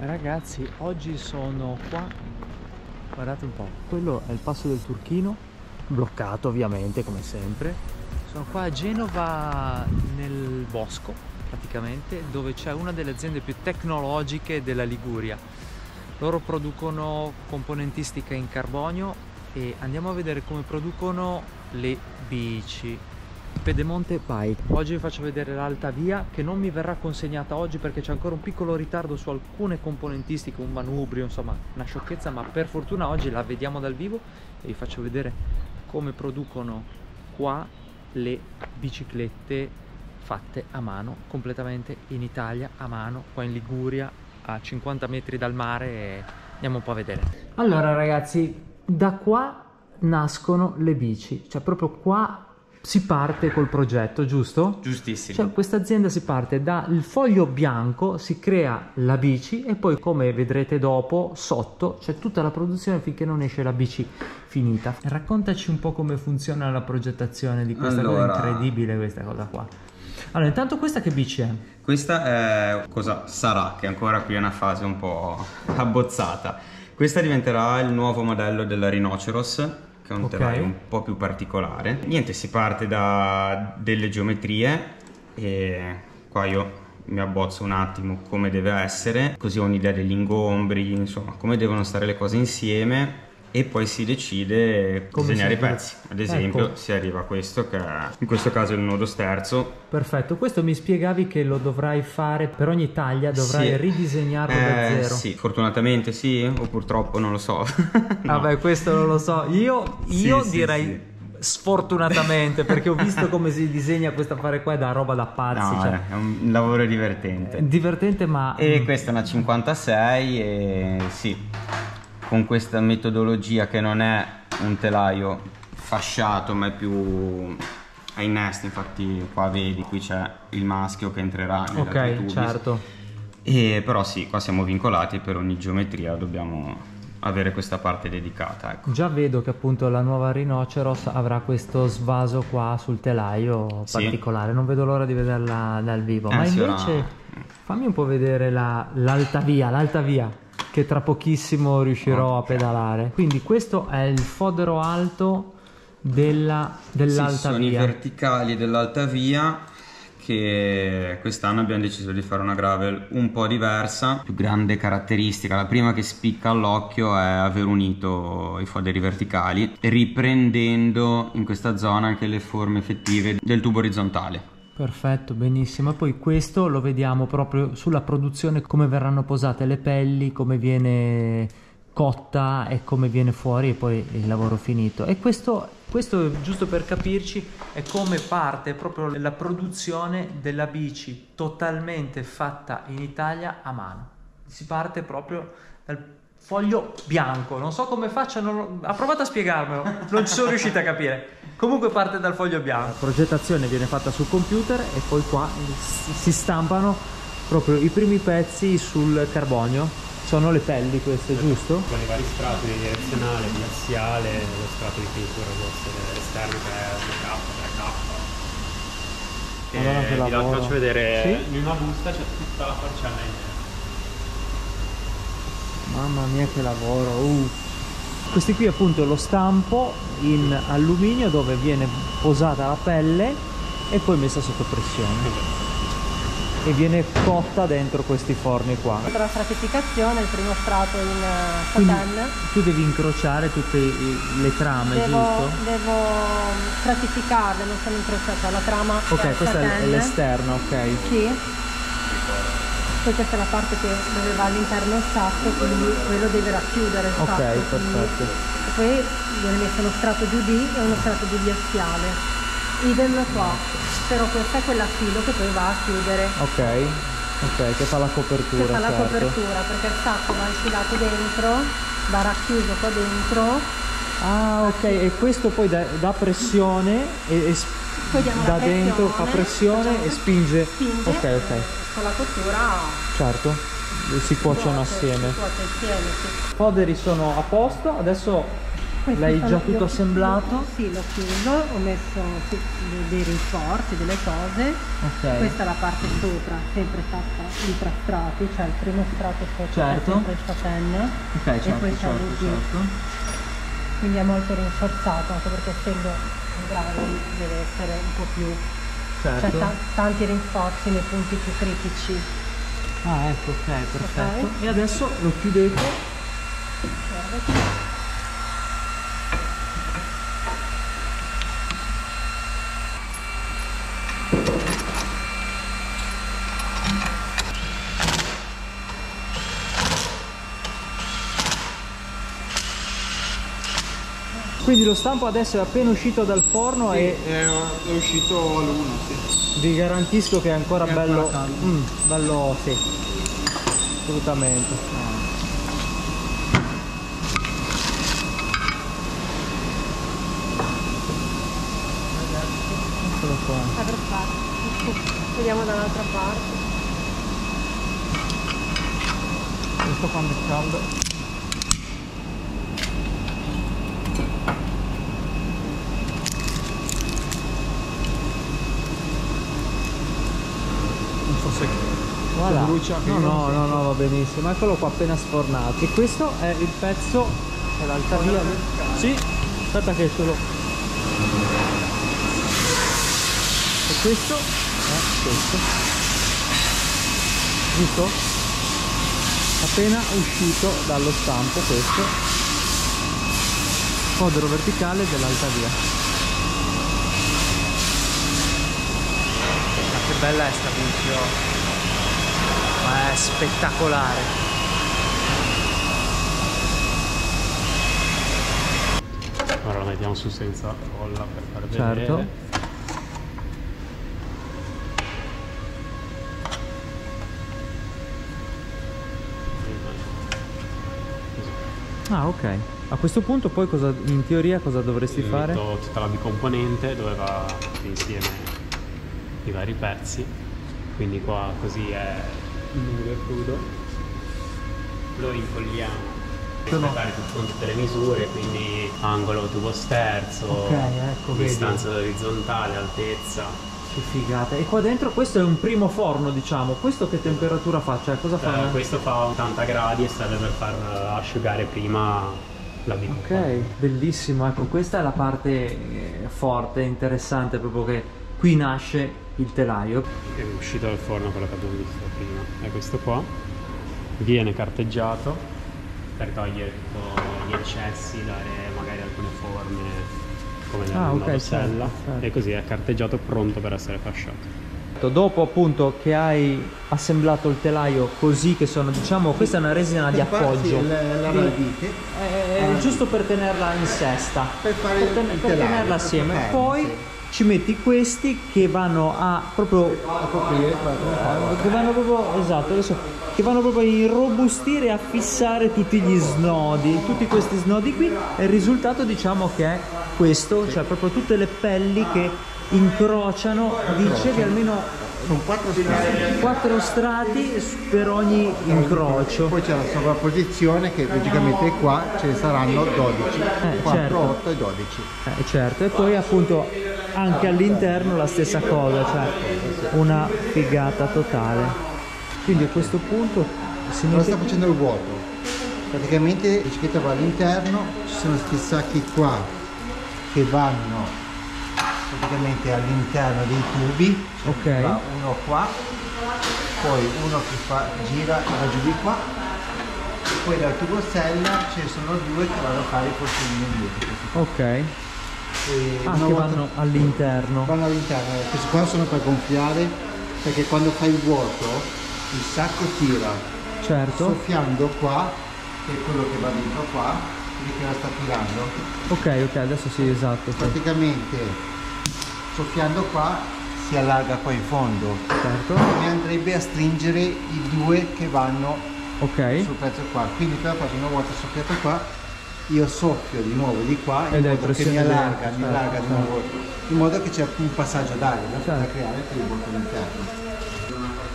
Ragazzi, oggi sono qua. Guardate un po', quello è il passo del Turchino, bloccato ovviamente come sempre. Sono qua a Genova nel bosco, praticamente, dove c'è una delle aziende più tecnologiche della Liguria. Loro producono componentistica in carbonio e andiamo a vedere come producono le bici Pedemonte Bike. Oggi vi faccio vedere l'alta via che non mi verrà consegnata oggi perché c'è ancora un piccolo ritardo su alcune componentistiche, un manubrio, insomma una sciocchezza, ma per fortuna oggi la vediamo dal vivo e vi faccio vedere come producono qua le biciclette fatte a mano, completamente in Italia, a mano, qua in Liguria, a 50 metri dal mare e andiamo un po' a vedere. Allora ragazzi, da qua nascono le bici, cioè proprio qua si parte col progetto, giusto? Giustissimo. Cioè, questa azienda si parte dal foglio bianco, si crea la bici e poi, come vedrete dopo, sotto c'è tutta la produzione finché non esce la bici finita. Raccontaci un po' come funziona la progettazione di questa allora... cosa incredibile, questa cosa qua. Allora, intanto questa che bici è? Questa è cosa sarà, che ancora qui è una fase un po' abbozzata. Questa diventerà il nuovo modello della Rhinoceros che è un okay. telaio un po' più particolare. Niente, si parte da delle geometrie e qua io mi abbozzo un attimo come deve essere, così ho un'idea degli ingombri, insomma, come devono stare le cose insieme e poi si decide come disegnare i pezzi. Ad esempio ecco. si arriva a questo che in questo caso è il nodo sterzo. Perfetto, questo mi spiegavi che lo dovrai fare per ogni taglia, dovrai sì. ridisegnarlo eh, da zero. Sì, fortunatamente sì o purtroppo non lo so. no. Vabbè, questo non lo so. Io, io sì, direi... Sì, sfortunatamente perché ho visto come si disegna questo affare qua è da roba da pazzi no, cioè. è un lavoro divertente divertente ma e questa è una 56 e sì con questa metodologia che non è un telaio fasciato ma è più a innesti infatti qua vedi qui c'è il maschio che entrerà nella ok certo. E però sì qua siamo vincolati per ogni geometria dobbiamo avere questa parte dedicata ecco. già vedo che appunto la nuova Rhinoceros avrà questo svaso qua sul telaio sì. particolare. Non vedo l'ora di vederla dal vivo. Eh, ma invece ora... fammi un po' vedere l'alta la, via l'alta via che tra pochissimo riuscirò a pedalare. Quindi questo è il fodero alto della, dell'alta sì, sono via. i verticali dell'alta via che quest'anno abbiamo deciso di fare una gravel un po' diversa, più grande caratteristica, la prima che spicca all'occhio è aver unito i foderi verticali, riprendendo in questa zona anche le forme effettive del tubo orizzontale. Perfetto, benissimo. E poi questo lo vediamo proprio sulla produzione, come verranno posate le pelli, come viene cotta e come viene fuori e poi il lavoro finito. E questo, questo giusto per capirci, è come parte proprio la produzione della bici totalmente fatta in Italia a mano. Si parte proprio dal foglio bianco, non so come facciano, ha provato a spiegarmelo, non ci sono riuscito a capire. Comunque parte dal foglio bianco. La progettazione viene fatta sul computer e poi qua si stampano proprio i primi pezzi sul carbonio. Sono le pelli queste, giusto? Con i vari strati, direzionale, biassiale, lo strato di pintura può essere esterno che è 2K, 3K. Allora che lavoro. Vi faccio vedere, sì? in una busta c'è tutta la parcella in mamma mia che lavoro uh. questi qui appunto lo stampo in alluminio dove viene posata la pelle e poi messa sotto pressione. E viene cotta dentro questi forni qua. Per la stratificazione il primo strato in satin tu devi incrociare tutte le trame devo, giusto? devo stratificarle non sono incrociata la trama ok questa è l'esterno ok. Sì poi questa è la parte che dove va all'interno il sacco quindi quello deve racchiudere il sacco ok perfetto. e poi viene messo uno strato di UD e uno strato di biassiale idem qua però questa è quella filo che poi va a chiudere. Ok ok che fa la copertura che fa certo. la copertura perché il sacco va infilato dentro va racchiuso qua dentro. Ah ok e questo poi dà, dà pressione e, e da dentro fa pressione e spinge, spinge ok ok con la cottura certo si cuociono assieme si cuoce insieme sì. i foderi sono a posto adesso L'hai già tutto assemblato? Sì, l'ho chiuso, ho messo dei rinforzi, delle cose. Ok. Questa è la parte sopra, sempre fatta in tre strati, cioè il primo strato sopra Certo. è sempre il satenna Ok, e certo, questa è certo, l'UV. certo. Quindi è molto rinforzato, anche perché essendo un gravel deve essere un po' più... Certo. C'è ta- tanti rinforzi nei punti più critici. Ah, ecco, ok, perfetto. Ok. E adesso lo chiudete. Guarda. Quindi lo stampo adesso è appena uscito dal forno e È, è uscito all'una, sì. vi garantisco che è ancora È ancora bello, caldo. Mm, bello, sì, assolutamente. Eccolo qua. Vediamo dall'altra parte. Questo quando è caldo. Voilà. Brucia, no, no, no, no, va benissimo. Eccolo qua appena sfornato. E questo è il pezzo, è l'alta via. Sì, aspetta che ce l'ho. E questo è questo. Giusto? Appena uscito dallo stampo questo. Fodero verticale dell'alta via. Bella è sta ma è spettacolare. Ora la mettiamo su senza colla per far vedere. Certo. Ah, ok. A questo punto poi cosa, in teoria cosa dovresti Io fare? metto tutta la bicomponente dove va insieme i vari pezzi quindi qua così è nudo crudo lo incolliamo rispettare con tutte le misure quindi angolo tubo sterzo Ok, ecco, vedi. distanza orizzontale altezza Che figata. E qua dentro questo è un primo forno, diciamo. Questo che temperatura fa? Cioè, cosa fa? Eh, questo fa 80 gradi e serve per far asciugare prima la Ok, bicomponente bellissimo. Ecco, questa è la parte eh, forte, interessante, proprio che qui nasce il telaio. è uscito dal forno quello che abbiamo visto prima è questo qua viene carteggiato per togliere tutto gli eccessi dare magari alcune forme come nella Ah, ok, modosella certo, certo. e così è carteggiato pronto per essere fasciato Dopo appunto che hai assemblato il telaio così che sono, diciamo, questa è una resina di appoggio. la, la radiche è, è giusto per tenerla in sesta. per fare per, il, ten- il per telaio, tenerla assieme. Poi. Ci metti questi che vanno a proprio a coprire che vanno proprio esatto adesso che vanno proprio a irrobustire e a fissare tutti gli snodi tutti questi snodi qui. E il risultato diciamo che è questo cioè proprio tutte le pelli che incrociano dicevi almeno sono quattro strati. quattro strati per ogni incrocio. Poi c'è la sovrapposizione che logicamente qua ce ne saranno 12 4, certo. 8 e 12 Eh, certo, e poi appunto anche all'interno la stessa cosa, cioè una figata totale. Quindi a questo punto si mette... sta facendo il vuoto praticamente l'etichetta va all'interno ci sono questi sacchi qua che vanno praticamente all'interno dei tubi Ok. va uno qua poi uno che fa gira e va giù di qua e poi dal tubo sella ce ne sono due che vanno a fare i portellini dietro. Ok. E Ah, che volta- vanno all'interno. vanno all'interno questi qua sono per gonfiare perché quando fai il vuoto il sacco tira Certo. soffiando qua che è quello che va dentro qua vedi che la sta tirando Ok, ok, adesso sì, esatto. sì. praticamente soffiando qua si allarga qua in fondo Certo. e andrebbe a stringere i due che vanno Ok. sul pezzo qua quindi per cosa una volta soffiato qua io soffio di nuovo di qua in Ed modo che mi allarga, mi certo, allarga di certo. nuovo in modo che c'è un passaggio d'aria da, da Certo. creare per il vuoto all'interno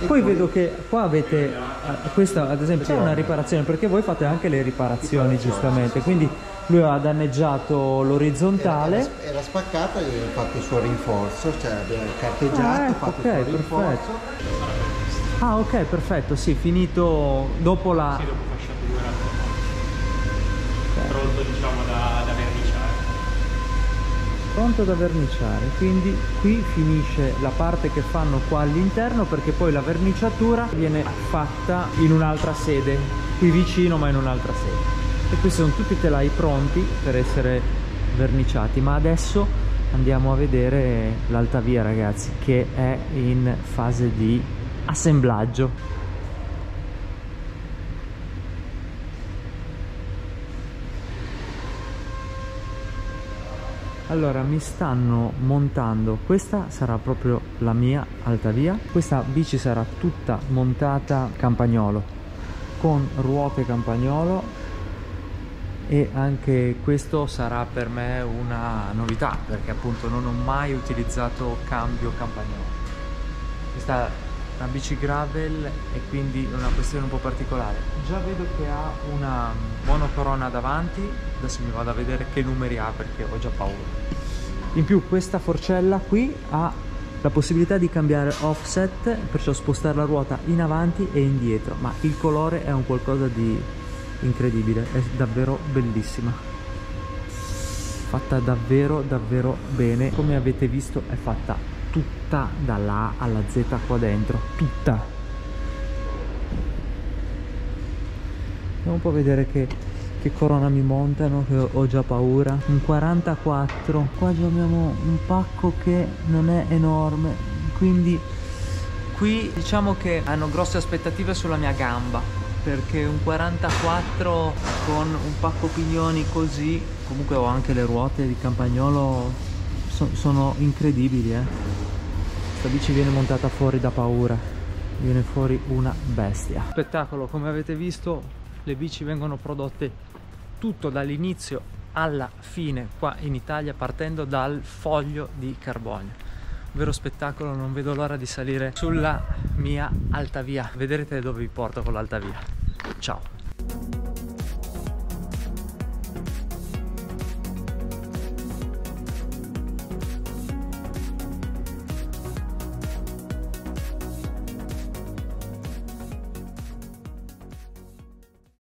E Poi vedo che qua avete, eh, questa ad esempio, c'è una riparazione perché voi fate anche le riparazioni giustamente, quindi lui ha danneggiato l'orizzontale era, era, spaccata e ha fatto il suo rinforzo cioè abbiamo carteggiato ah, ecco, fatto okay, il suo rinforzo perfetto. ah ok perfetto sì finito dopo la sì, dopo. Pronto diciamo da, da verniciare. Pronto da verniciare quindi qui finisce la parte che fanno qua all'interno perché poi la verniciatura viene fatta in un'altra sede qui vicino ma in un'altra sede. E questi sono tutti i telai pronti per essere verniciati ma adesso andiamo a vedere l'altavia ragazzi che è in fase di assemblaggio allora mi stanno montando. Questa sarà proprio la mia altavia questa bici sarà tutta montata campagnolo con ruote campagnolo. E anche questo sarà per me una novità perché appunto non ho mai utilizzato cambio campagnolo. Questa una bici gravel e quindi una questione un po' particolare. Già vedo che ha una monocorona davanti adesso mi vado a vedere che numeri ha perché ho già paura. In più questa forcella qui ha la possibilità di cambiare offset perciò spostare la ruota in avanti e indietro ma il colore è un qualcosa di incredibile è davvero bellissima. Fatta davvero davvero bene. Come avete visto è fatta tutta dalla A alla Z qua dentro tutta. Andiamo un po' a vedere che, che corona mi montano che ho già paura. Un 44 qua già abbiamo un pacco che non è enorme quindi qui diciamo che hanno grosse aspettative sulla mia gamba perché un 44 con un pacco pignoni così comunque ho anche le ruote di campagnolo so, sono incredibili eh. Questa bici viene montata fuori da paura. Viene fuori una bestia. Spettacolo come avete visto le bici vengono prodotte tutto dall'inizio alla fine qua in Italia partendo dal foglio di carbonio. Vero spettacolo non vedo l'ora di salire sulla mia alta via vedrete dove vi porto con l'alta via ciao